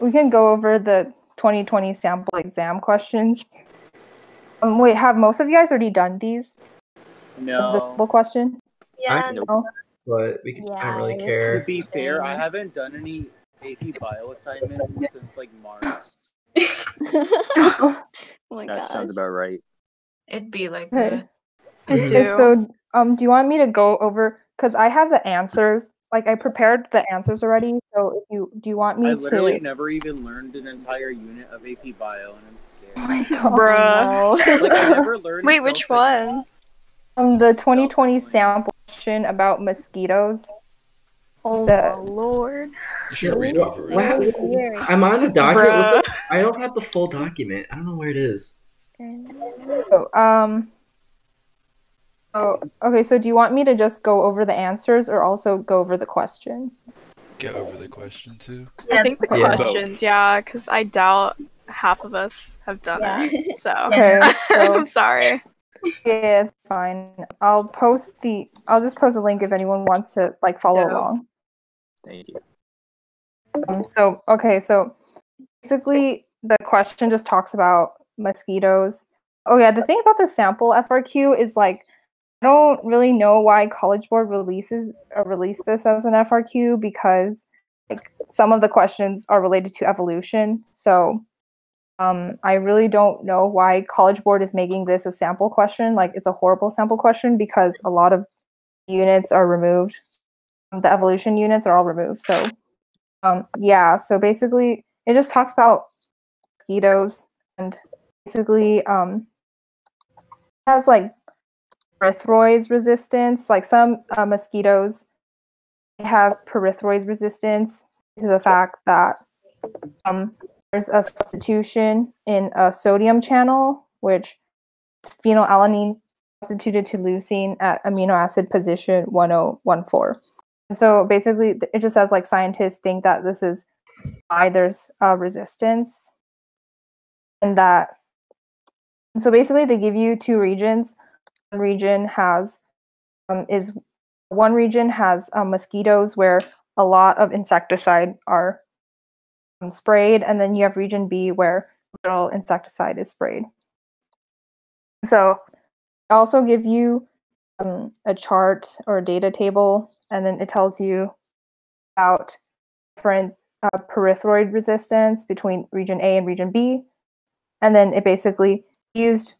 we can go over the 2020 sample exam questions. Um, wait, have most of you guys already done these? The No. simple question? Yeah. No. but we can, Yeah, I don't really it's- To be fair, I haven't done any AP bio assignments since like March. oh my That gosh. sounds about right. It'd be like Okay. the I do. So um, do you want me to go over? Because I have the answers. Like I prepared the answers already. So if you do, you want me to? I literally to? never even learned an entire unit of AP bio, and I'm scared. Oh my god. Bruh. like I never learned. Wait, which cell signal. one? Um, the 2020 sample question about mosquitoes. Oh The- my lord. You should read it. what happened? Weird. I'm on a document. What's up? I don't have the full document. I don't know where it is. So, um. Oh, okay. So, do you want me to just go over the answers, or also go over the question? Get over the question too. I think the Yeah. questions, yeah, because I doubt half of us have done Yeah. it. So Okay. So, I'm sorry. yeah, it's fine. I'll post the. I'll just post the link if anyone wants to like follow Yeah. along. Thank you. Um, so okay, so basically the question just talks about mosquitoes. Oh yeah, the thing about the sample FRQ is like I don't really know why College Board releases uh, released this as an FRQ because like some of the questions are related to evolution. So um, I really don't know why College Board is making this a sample question. Like it's a horrible sample question because a lot of units are removed. The evolution units are all removed. So um, yeah, so basically, it just talks about mosquitoes and basically um, has like erythroids resistance. Like some uh, mosquitoes have pyrethroids resistance to the fact that um, there's a substitution in a sodium channel, which phenylalanine substituted to leucine at amino acid position 1014. And so basically, it just says like scientists think that this is why there's uh, resistance, and that. And so basically, they give you two regions. Region has um, is one region has um, mosquitoes where a lot of insecticide are um, sprayed, and then you have region B where little insecticide is sprayed. So, I also give you um, a chart or a data table, and then it tells you about different uh, resistance between region A and region B, and then it basically used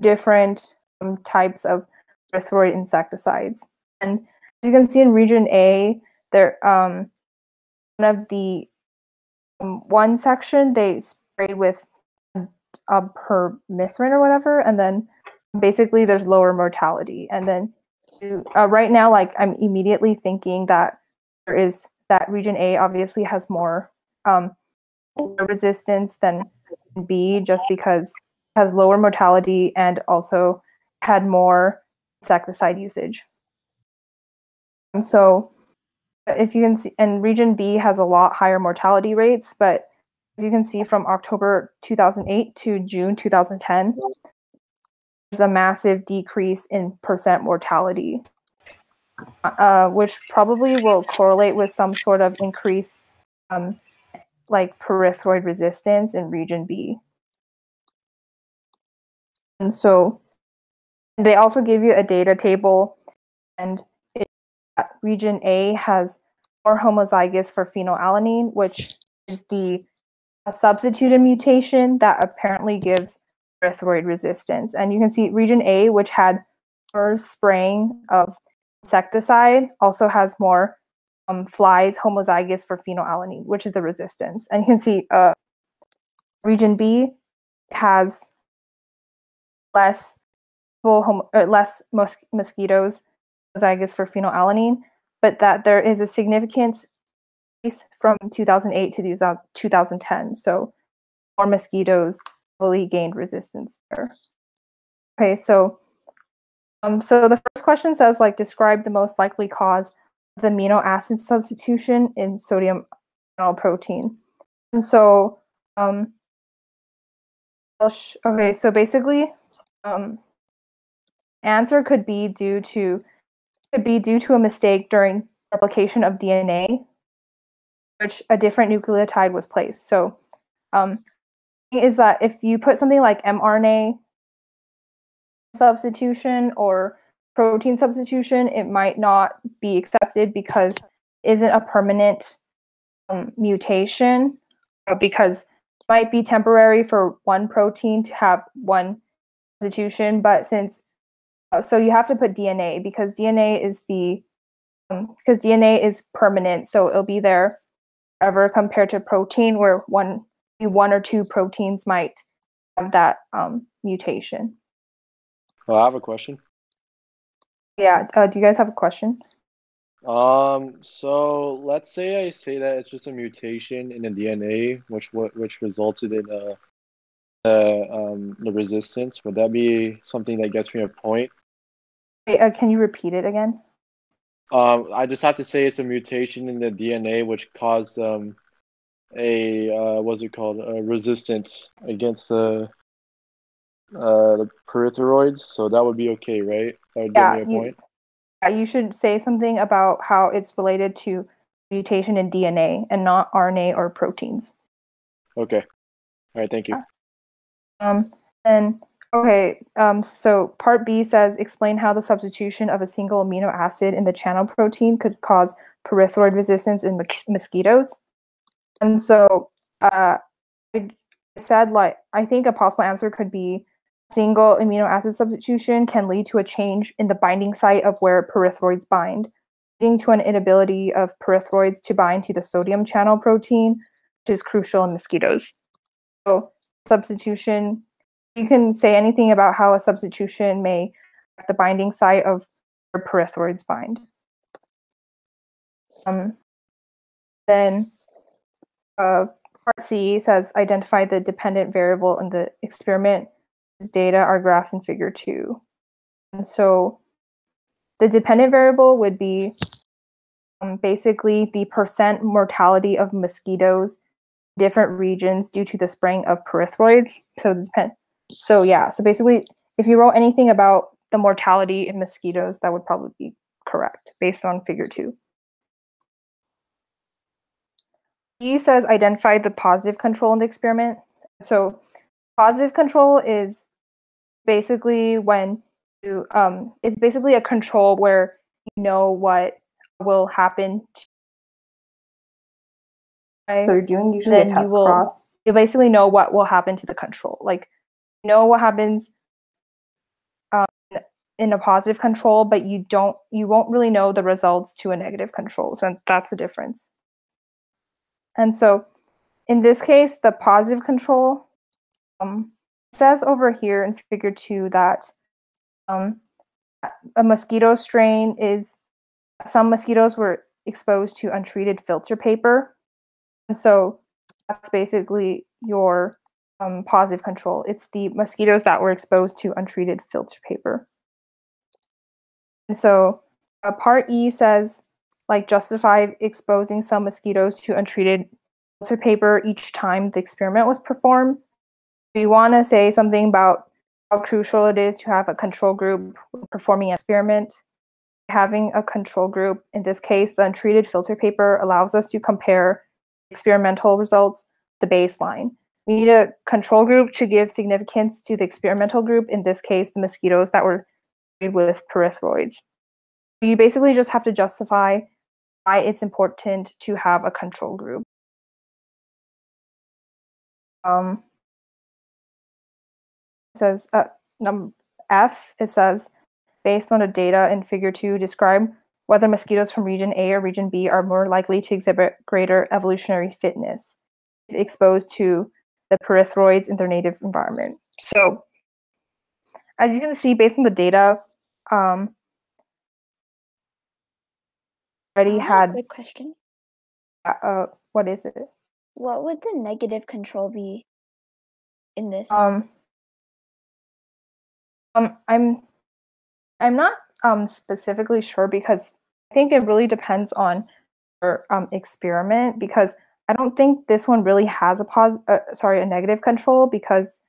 different types of pyrethroid insecticides. And as you can see in region A, there um, one of the um, one section they sprayed with uh, permethrin or whatever, and then basically there's lower mortality. And then uh, right now, like I'm immediately thinking that there is that region A obviously has more um, resistance than B, just because it has lower mortality and also had more insecticide usage. And so, if you can see, and region B has a lot higher mortality rates, but as you can see from October 2008 to June 2010, there's a massive decrease in percent mortality, uh, which probably will correlate with some sort of increase, um, like pyrethroid resistance in region B. And so they also give you a data table, and it, uh, region A has more homozygous for phenylalanine, which is the a substituted mutation that apparently gives pyrethroid resistance. And you can see region A, which had more spraying of insecticide, also has more um, flies homozygous for phenylalanine, which is the resistance. And you can see uh, region B has less hom- or less mos- mosquitoes homozygous for phenylalanine, but that there is a significant increase from 2008 to 2000 2010. So more mosquitoes fully gained resistance there. Okay, so um, so the first question says like describe the most likely cause of the amino acid substitution in sodium protein. And so um, okay, so basically um, answer could be due to could be due to a mistake during replication of DNA. which a different nucleotide was placed. So, um, is that if you put something like mRNA substitution or protein substitution, it might not be accepted because isn't a permanent um, mutation, because it might be temporary for one protein to have one substitution, but since so you have to put DNA because DNA is the um, because DNA is permanent, so it'll be there ever compared to protein where one one or two proteins might have that um, mutation. Oh, I have a question. Yeah. Uh, do you guys have a question? Um, so let's say I say that it's just a mutation in the DNA, which what which resulted in uh, uh um the resistance. Would that be something that gets me a point? Wait, uh, can you repeat it again? Um, I just have to say it's a mutation in the DNA which caused um a uh what's it called a resistance against the uh the. So that would be okay, right? That would Yeah, give me a you- point. Yeah, you should say something about how it's related to mutation in DNA and not RNA or proteins. Okay. All right. Thank you. Um, and okay, um, so part B says explain how the substitution of a single amino acid in the channel protein could cause pyrethroid resistance in mos- mosquitoes. And so uh, I said like I think a possible answer could be single amino acid substitution can lead to a change in the binding site of where pyrethroids bind, leading to an inability of pyrethroids to bind to the sodium channel protein, which is crucial in mosquitoes. So substitution you can say anything about how a substitution may affect the binding site of where pyrethroids bind. Um, then uh, part C says identify the dependent variable in the experiment whose data are graphed in figure two. And so the dependent variable would be um, basically the percent mortality of mosquitoes different regions due to the spraying of pyrethroids. So the depend so yeah, so basically if you wrote anything about the mortality in mosquitoes, that would probably be correct based on figure two. He says identify the positive control in the experiment. So positive control is basically when you um it's basically a control where you know what will happen to? So you're doing usually a you test will- cross. you basically know what will happen to the control. Like, you know what happens um, in a positive control, but you don't, you won't really know the results to a negative control. So that's the difference. And so, in this case, the positive control um, says over here in Figure two that um, a mosquito strain is some mosquitoes were exposed to untreated filter paper, and so that's basically your um, positive control. It's the mosquitoes that were exposed to untreated filter paper. And so uh, part E says, like, justify exposing some mosquitoes to untreated filter paper each time the experiment was performed. We want to say something about how crucial it is to have a control group performing an experiment. Having a control group, in this case, the untreated filter paper, allows us to compare experimental results the baseline. We need a control group to give significance to the experimental group, in this case, the mosquitoes that were treated with pyrethroids. You basically just have to justify why it's important to have a control group. Um, it says uh, num F, it says, based on the data in figure two, describe whether mosquitoes from region A or region B are more likely to exhibit greater evolutionary fitness if exposed to the pyrethroids in their native environment. So, as you can see, based on the data, um, already had a quick question. uh, uh, what is it? What would the negative control be in this? Um, um, I'm, I'm not um specifically sure because I think it really depends on your um experiment because I don't think this one really has a pos uh, sorry a negative control because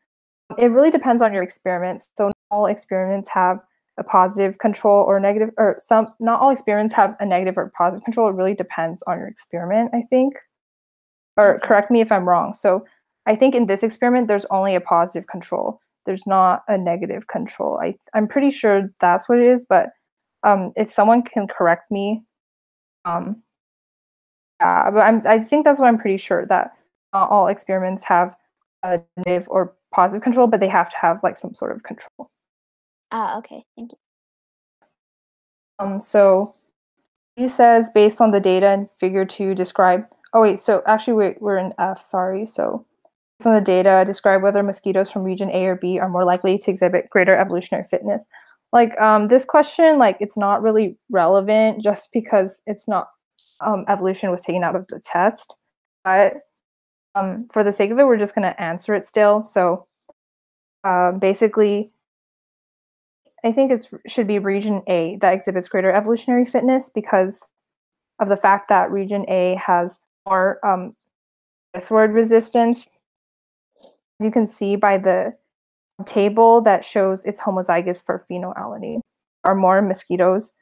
it really depends on your experiments. So not all experiments have a positive control or negative or some not all experiments have a negative or positive control. It really depends on your experiment, I think. or correct me if I'm wrong. So I think in this experiment, there's only a positive control. There's not a negative control. I I'm pretty sure that's what it is, but um, if someone can correct me, um, yeah, but I'm I think that's what I'm pretty sure that not all experiments have a negative or positive control, but they have to have like some sort of control. Ah, okay. Thank you. Um, so he says based on the data in figure two, describe. Oh wait, so actually wait, we're in F. Sorry. So based on the data, describe whether mosquitoes from region A or B are more likely to exhibit greater evolutionary fitness. Like um, this question, like it's not really relevant just because it's not um, evolution was taken out of the test. But um, for the sake of it, we're just gonna answer it still. So um, basically, I think it should be region A that exhibits greater evolutionary fitness because of the fact that region A has more um, pyrethroid resistance. As you can see by the table that shows it's homozygous for phenylalanine, or more mosquitoes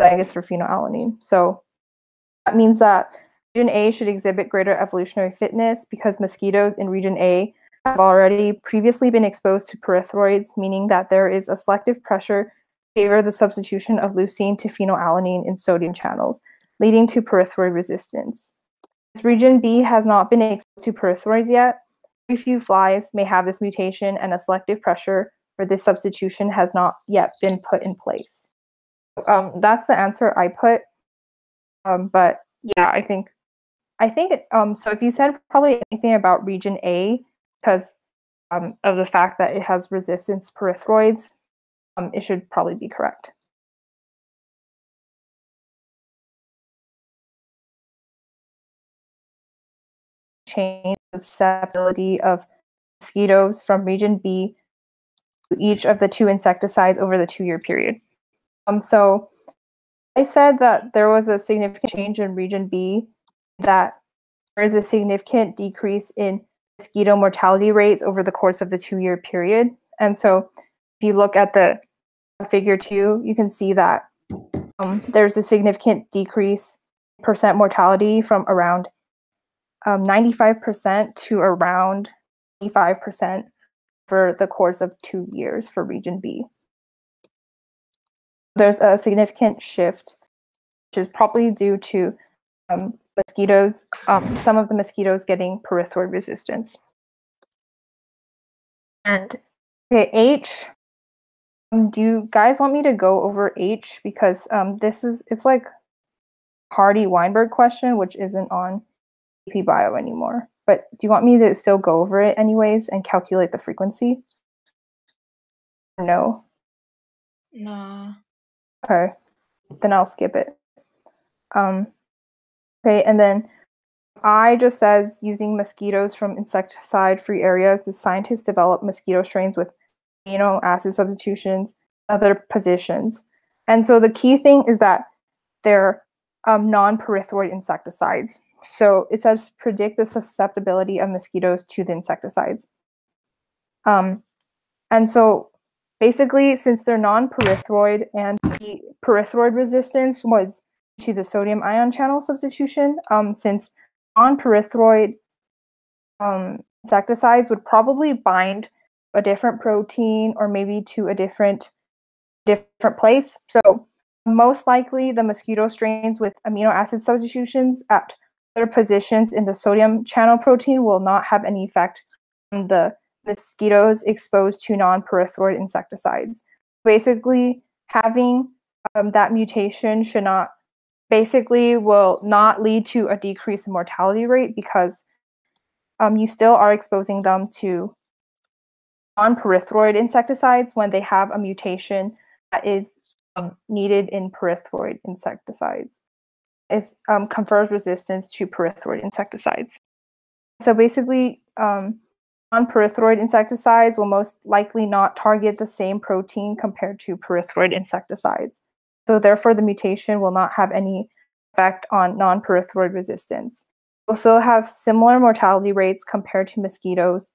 homozygous for phenylalanine. So that means that region A should exhibit greater evolutionary fitness because mosquitoes in region A have already previously been exposed to pyrethroids, meaning that there is a selective pressure favor the substitution of leucine to phenylalanine in sodium channels, leading to pyrethroid resistance. As region B has not been exposed to pyrethroids yet, very few flies may have this mutation and a selective pressure for this substitution has not yet been put in place. Um, that's the answer I put. Um, but yeah, I think, I think, um, so if you said probably anything about region A, because um, of the fact that it has resistance pyrethroids, um, it should probably be correct. Change the susceptibility of mosquitoes from region B to each of the two insecticides over the two-year period. Um, so I said that there was a significant change in region B, that there is a significant decrease in mosquito mortality rates over the course of the two-year period. And so if you look at the figure two, you can see that um, there's a significant decrease percent mortality from around um, 95% to around 85% for the course of two years for region B. There's a significant shift, which is probably due to um, mosquitoes, um, some of the mosquitoes getting pyrethroid resistance. And okay, H. um, Do you guys want me to go over H because um, this is it's like Hardy Weinberg question, which isn't on AP Bio anymore. But do you want me to still go over it anyways and calculate the frequency? No. Nah. Okay, then I'll skip it. Um, okay, and then I just says using mosquitoes from insecticide-free areas, the scientists developed mosquito strains with amino acid substitutions, other positions. And so the key thing is that they're um, non-pyrethroid insecticides. So it says predict the susceptibility of mosquitoes to the insecticides. Um, and so basically, since they're non-pyrethroid and the pyrethroid resistance was to the sodium ion channel substitution, um, since non-pyrethroid um, insecticides would probably bind a different protein or maybe to a different different place. So most likely the mosquito strains with amino acid substitutions at other positions in the sodium channel protein will not have any effect on the mosquitoes exposed to non-pyrethroid insecticides. Basically, having um, that mutation should not basically will not lead to a decrease in mortality rate because um, you still are exposing them to non-pyrethroid insecticides when they have a mutation that is um, needed in pyrethroid insecticides. It um, confers resistance to pyrethroid insecticides. So basically, um, non-pyrethroid insecticides will most likely not target the same protein compared to pyrethroid insecticides. So therefore, the mutation will not have any effect on non-pyrethroid resistance. Also have similar mortality rates compared to mosquitoes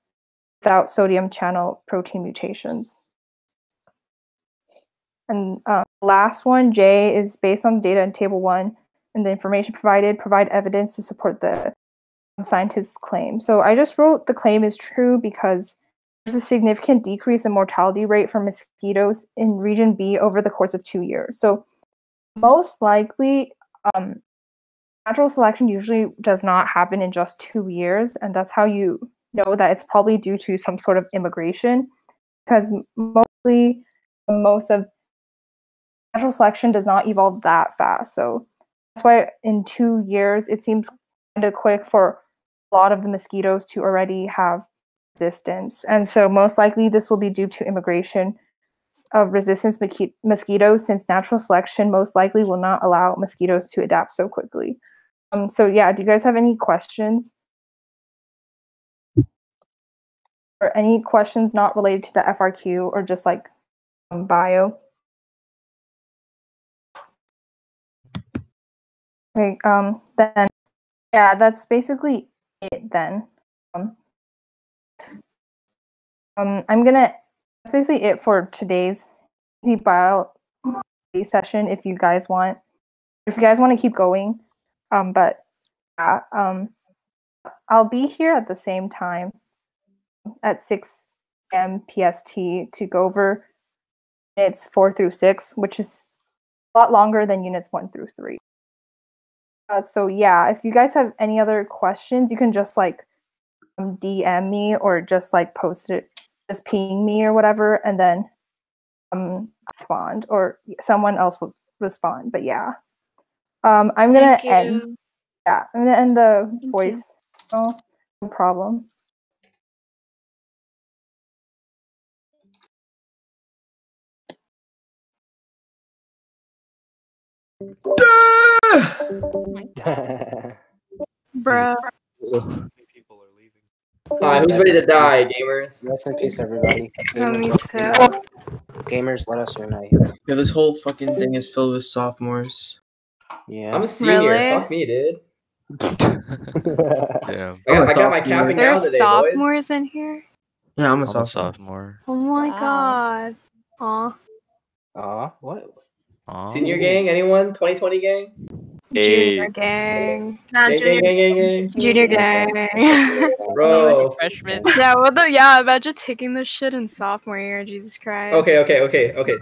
without sodium channel protein mutations. And uh, last one, J, is based on data in Table 1 and the information provided, provide evidence to support the scientists claim. So I just wrote the claim is true because there's a significant decrease in mortality rate for mosquitoes in region B over the course of two years. So most likely, um, natural selection usually does not happen in just two years, and that's how you know that it's probably due to some sort of immigration, because mostly most of natural selection does not evolve that fast. So that's why in two years it seems kind of quick for lot of the mosquitoes to already have resistance. And so most likely this will be due to immigration of resistance mosqui- mosquitoes since natural selection most likely will not allow mosquitoes to adapt so quickly. Um, so yeah, do you guys have any questions? Or any questions not related to the FRQ or just like um, bio? Okay, um, then yeah, that's basically it then. Um, um, I'm gonna. That's basically it for today's bio session. If you guys want, if you guys want to keep going, um, but yeah, um, I'll be here at the same time at 6 p.m. PST to go over units four through six, which is a lot longer than units one through three. Uh, so yeah, if you guys have any other questions, you can just like um, DM me or just like post it, just ping me or whatever, and then um respond or someone else will respond. But yeah, um, I'm gonna end. you. Yeah, I'm gonna end the Thank you. voice. Oh, no problem. Bruh. People are Alright, who's ready to die, gamers? Rest in peace, everybody. Yeah, me Gamers, too. gamers, let us unite. Yeah, this whole fucking thing is filled with sophomores. Yeah. I'm a senior. Really? Fuck me, dude. Damn. I got, I got my sophomore. cap and gown There's today, boys. sophomores in here? Yeah, I'm a I'm a sophomore. sophomore. Oh my Wow. god. Aw. Aw, what? Aw. Senior oh. gang? Anyone? 2020 gang? Junior gang. Nah, Gang, gang, gang, gang, gang. Junior gang. Bro. Freshman. yeah, what the yeah, imagine taking this shit in sophomore year, Jesus Christ. Okay, okay, okay, okay.